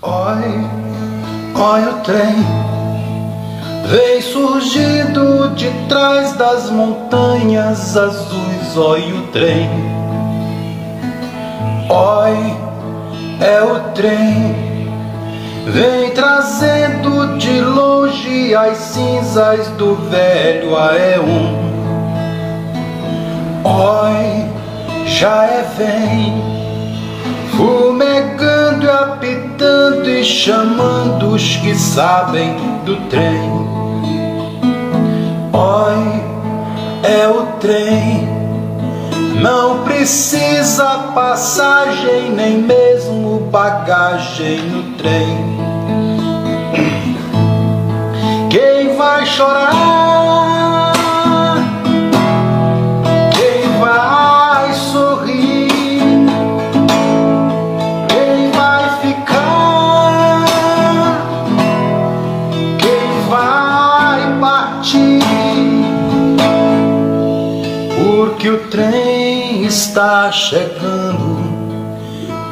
Oi, olha o trem, vem surgindo de trás das montanhas azuis. Olha o trem, oi, é o trem, vem trazendo de longe as cinzas do velho AE1. Oi, já é vem fumegando e apitando e chamando os que sabem do trem. Oi, é o trem, não precisa passagem nem mesmo bagagem no trem. Quem vai chorar? Chegando,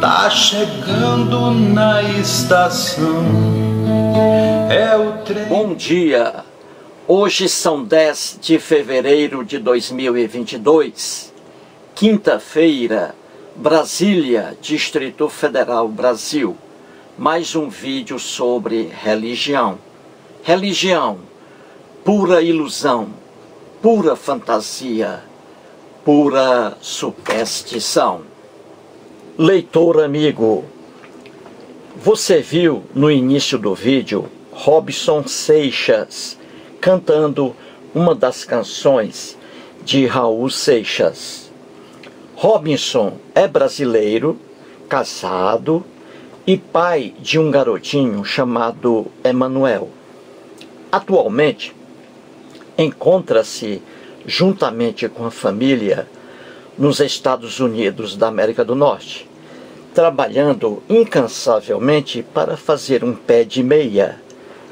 tá chegando na estação. É o trem. Bom dia. Hoje são 10 de fevereiro de 2022, quinta-feira, Brasília, Distrito Federal, Brasil. Mais um vídeo sobre religião. Religião, pura ilusão, pura fantasia pura superstição. Leitor amigo, você viu no início do vídeo Robson Seixas cantando uma das canções de Raul Seixas. Robinson é brasileiro, casado e pai de um garotinho chamado Emanuel. Atualmente encontra-se juntamente com a família, nos Estados Unidos da América do Norte, trabalhando incansavelmente para fazer um pé de meia,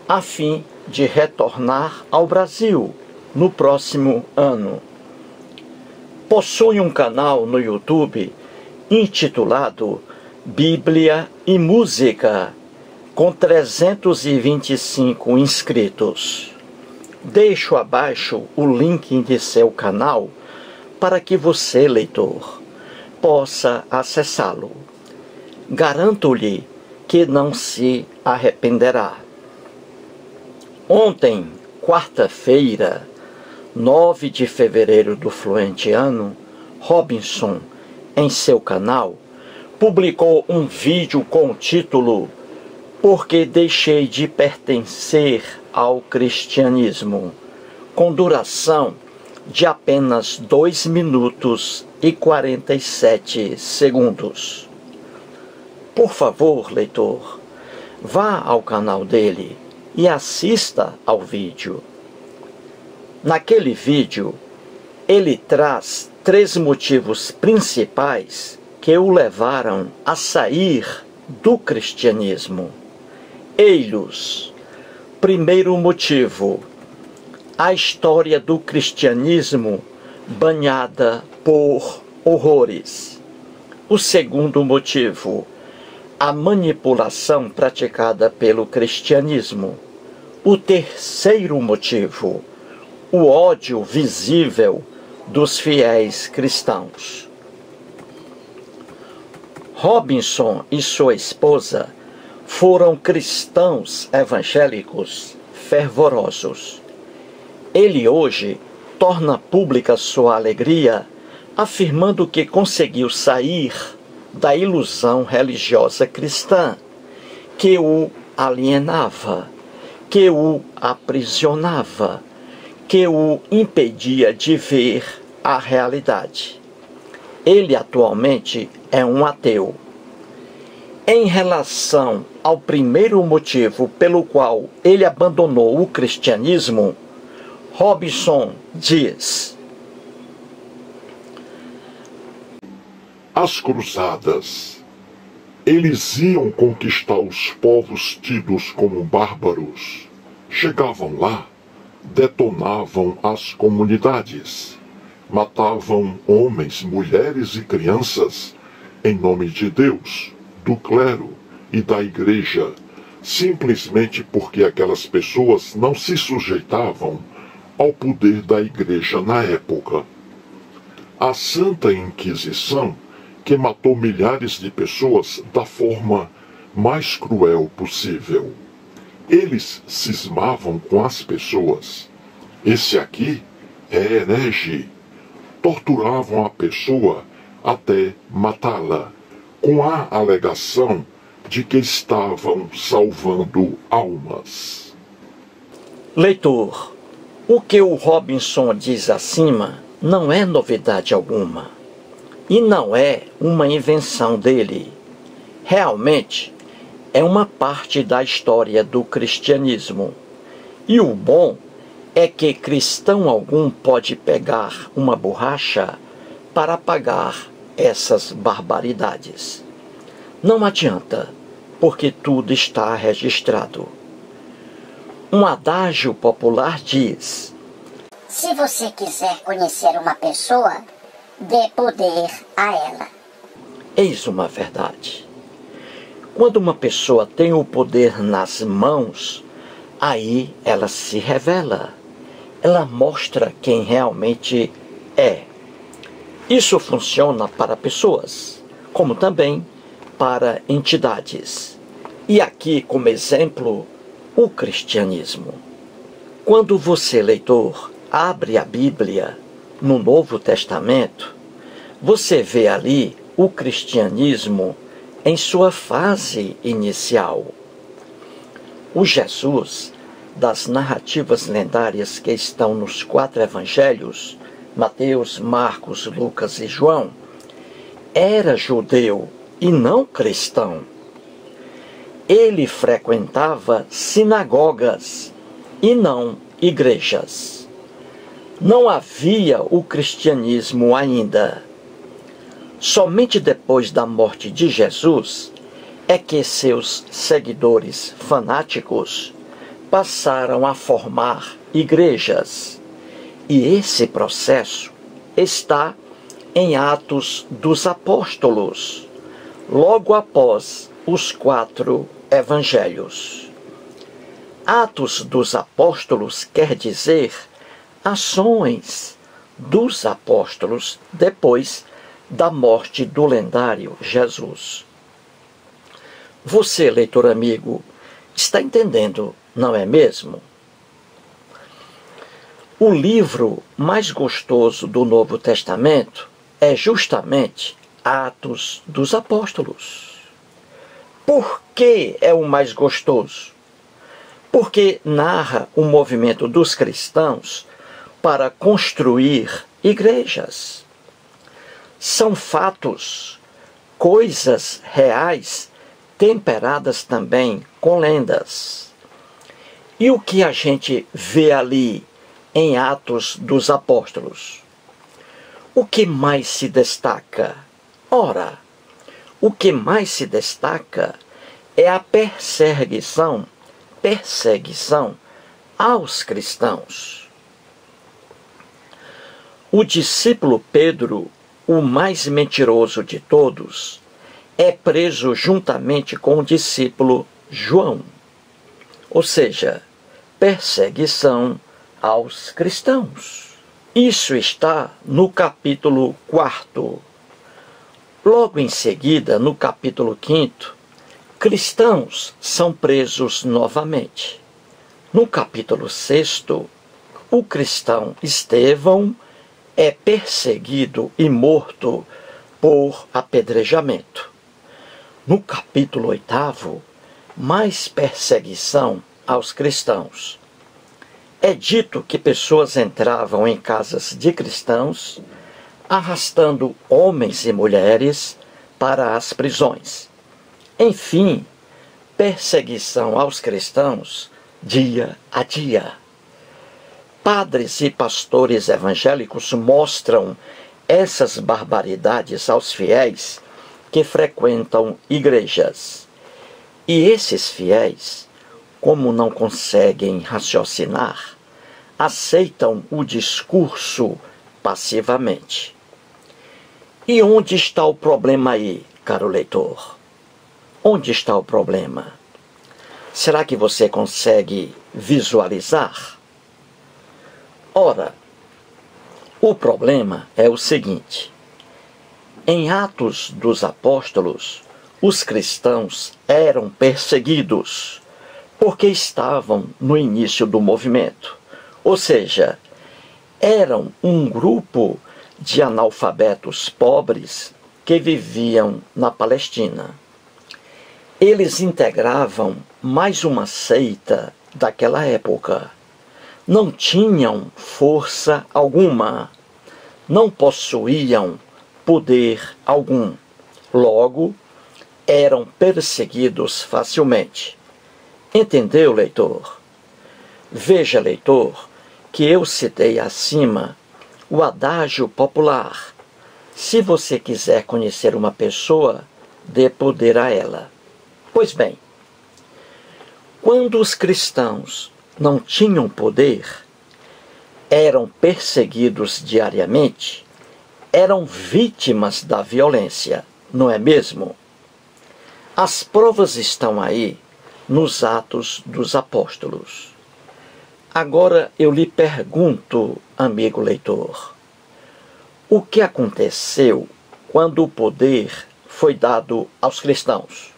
a fim de retornar ao Brasil no próximo ano. Possui um canal no YouTube intitulado Bíblia e Música, com 325 inscritos. Deixo abaixo o link de seu canal para que você, leitor, possa acessá-lo. Garanto-lhe que não se arrependerá. Ontem, quarta-feira, 9 de fevereiro do fluente ano, Robinson, em seu canal, publicou um vídeo com o título Porque deixei de pertencer ao cristianismo, com duração de apenas 2 minutos e 47 segundos. Por favor, leitor, vá ao canal dele e assista ao vídeo. Naquele vídeo, ele traz três motivos principais que o levaram a sair do cristianismo. Eilos Primeiro motivo: a história do cristianismo banhada por horrores. O segundo motivo: a manipulação praticada pelo cristianismo. O terceiro motivo: o ódio visível dos fiéis cristãos. Robinson e sua esposa foram cristãos evangélicos fervorosos. Ele hoje torna pública sua alegria, afirmando que conseguiu sair da ilusão religiosa cristã que o alienava, que o aprisionava, que o impedia de ver a realidade. Ele atualmente é um ateu. Em relação ao primeiro motivo pelo qual ele abandonou o cristianismo, Robinson diz: As cruzadas. Eles iam conquistar os povos tidos como bárbaros. Chegavam lá, detonavam as comunidades, matavam homens, mulheres e crianças em nome de Deus do clero e da igreja, simplesmente porque aquelas pessoas não se sujeitavam ao poder da igreja na época. A Santa Inquisição, que matou milhares de pessoas da forma mais cruel possível. Eles cismavam com as pessoas. Esse aqui é herege. Torturavam a pessoa até matá-la, com a alegação de que estavam salvando almas. Leitor, o que o Robinson diz acima não é novidade alguma e não é uma invenção dele. Realmente, é uma parte da história do cristianismo. E o bom é que cristão algum pode pegar uma borracha para apagar essas barbaridades. Não adianta, porque tudo está registrado. Um adágio popular diz: Se você quiser conhecer uma pessoa, dê poder a ela. Eis uma verdade. Quando uma pessoa tem o poder nas mãos, aí ela se revela. Ela mostra quem realmente é. Isso funciona para pessoas, como também para entidades. E aqui, como exemplo, o cristianismo. Quando você, leitor, abre a Bíblia no Novo Testamento, você vê ali o cristianismo em sua fase inicial. O Jesus das narrativas lendárias que estão nos quatro evangelhos Mateus, Marcos, Lucas e João, era judeu e não cristão. Ele frequentava sinagogas e não igrejas. Não havia o cristianismo ainda. Somente depois da morte de Jesus é que seus seguidores fanáticos passaram a formar igrejas e esse processo está em Atos dos Apóstolos, logo após os quatro evangelhos. Atos dos Apóstolos quer dizer ações dos apóstolos depois da morte do lendário Jesus. Você, leitor amigo, está entendendo, não é mesmo? O livro mais gostoso do Novo Testamento é justamente Atos dos Apóstolos. Por que é o mais gostoso? Porque narra o movimento dos cristãos para construir igrejas. São fatos, coisas reais, temperadas também com lendas. E o que a gente vê ali em Atos dos Apóstolos. O que mais se destaca? Ora, o que mais se destaca é a perseguição, perseguição aos cristãos. O discípulo Pedro, o mais mentiroso de todos, é preso juntamente com o discípulo João. Ou seja, perseguição aos cristãos. Isso está no capítulo 4. Logo em seguida, no capítulo 5, cristãos são presos novamente. No capítulo 6, o cristão Estevão é perseguido e morto por apedrejamento. No capítulo 8, mais perseguição aos cristãos é dito que pessoas entravam em casas de cristãos, arrastando homens e mulheres para as prisões. Enfim, perseguição aos cristãos dia a dia. Padres e pastores evangélicos mostram essas barbaridades aos fiéis que frequentam igrejas. E esses fiéis, como não conseguem raciocinar, aceitam o discurso passivamente. E onde está o problema aí, caro leitor? Onde está o problema? Será que você consegue visualizar? Ora, o problema é o seguinte: em Atos dos Apóstolos, os cristãos eram perseguidos porque estavam no início do movimento. Ou seja, eram um grupo de analfabetos pobres que viviam na Palestina. Eles integravam mais uma seita daquela época. Não tinham força alguma, não possuíam poder algum. Logo, eram perseguidos facilmente. Entendeu, leitor? Veja, leitor, que eu citei acima o adágio popular. Se você quiser conhecer uma pessoa, dê poder a ela. Pois bem, quando os cristãos não tinham poder, eram perseguidos diariamente, eram vítimas da violência, não é mesmo? As provas estão aí nos Atos dos Apóstolos. Agora eu lhe pergunto, amigo leitor, o que aconteceu quando o poder foi dado aos cristãos?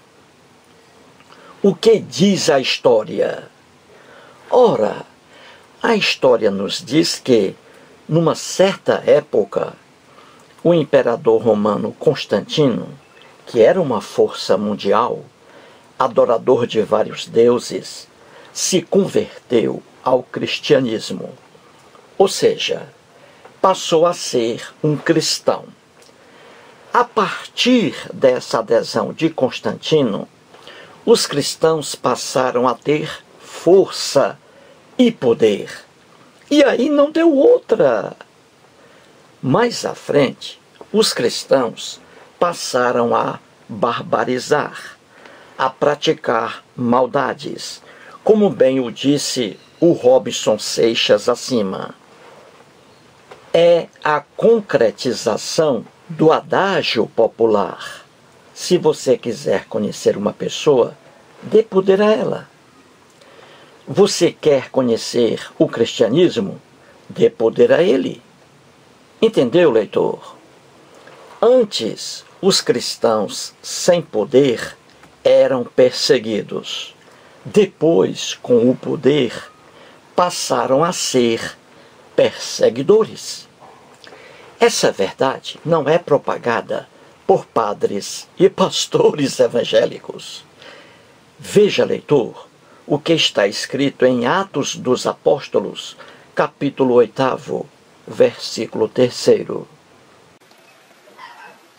O que diz a história? Ora, a história nos diz que, numa certa época, o imperador romano Constantino, que era uma força mundial, adorador de vários deuses, se converteu ao cristianismo. Ou seja, passou a ser um cristão. A partir dessa adesão de Constantino, os cristãos passaram a ter força e poder. E aí não deu outra. Mais à frente, os cristãos passaram a barbarizar, a praticar maldades, como bem o disse o Robson Seixas acima. É a concretização do adágio popular. Se você quiser conhecer uma pessoa, dê poder a ela. Você quer conhecer o cristianismo? Dê poder a ele. Entendeu, leitor? Antes, os cristãos sem poder eram perseguidos. Depois, com o poder, passaram a ser perseguidores. Essa verdade não é propagada por padres e pastores evangélicos. Veja, leitor, o que está escrito em Atos dos Apóstolos, capítulo 8, versículo 3.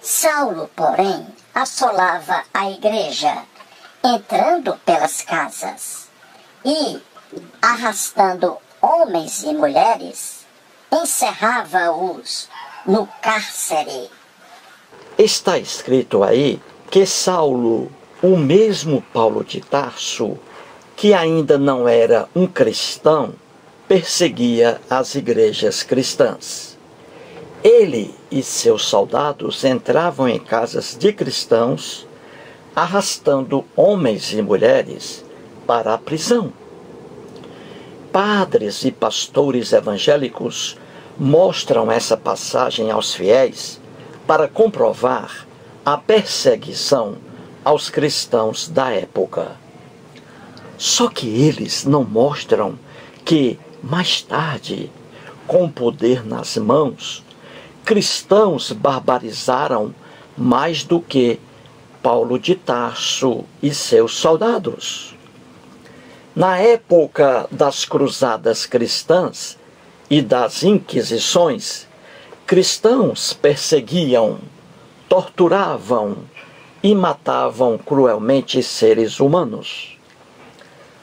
Saulo, porém, assolava a igreja, entrando pelas casas e, arrastando homens e mulheres, encerrava-os no cárcere. Está escrito aí que Saulo, o mesmo Paulo de Tarso, que ainda não era um cristão, perseguia as igrejas cristãs. Ele e seus soldados entravam em casas de cristãos, arrastando homens e mulheres para a prisão. Padres e pastores evangélicos mostram essa passagem aos fiéis para comprovar a perseguição aos cristãos da época. Só que eles não mostram que mais tarde, com poder nas mãos, cristãos barbarizaram mais do que Paulo de Tarso e seus soldados. Na época das cruzadas cristãs e das inquisições, cristãos perseguiam, torturavam e matavam cruelmente seres humanos.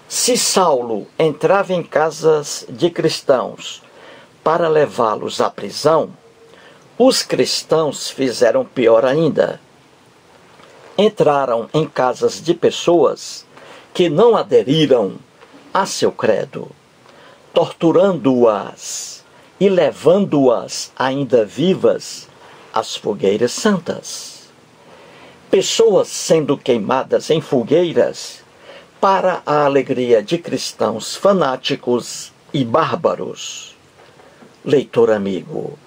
Se Saulo entrava em casas de cristãos para levá-los à prisão, os cristãos fizeram pior ainda. Entraram em casas de pessoas que não aderiram a seu credo, torturando-as e levando-as ainda vivas às fogueiras santas. pessoas sendo queimadas em fogueiras para a alegria de cristãos fanáticos e bárbaros. Leitor amigo,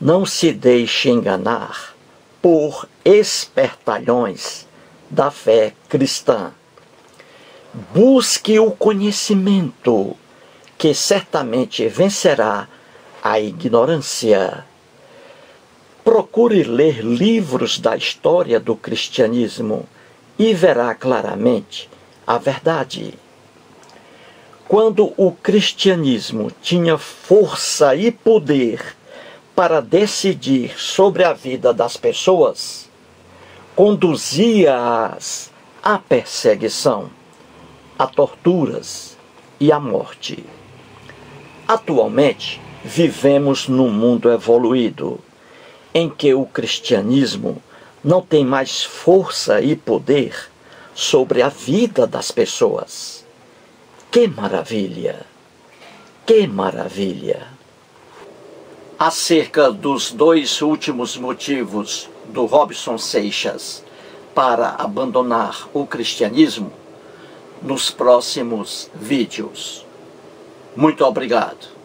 não se deixe enganar por espertalhões da fé cristã. Busque o conhecimento, que certamente vencerá a ignorância. Procure ler livros da história do cristianismo e verá claramente a verdade. Quando o cristianismo tinha força e poder para decidir sobre a vida das pessoas, conduzia-as à perseguição, a torturas e à morte. Atualmente, vivemos num mundo evoluído, em que o cristianismo não tem mais força e poder sobre a vida das pessoas. Que maravilha! Que maravilha! Acerca dos dois últimos motivos do Robson Seixas para abandonar o cristianismo, nos próximos vídeos. Muito obrigado.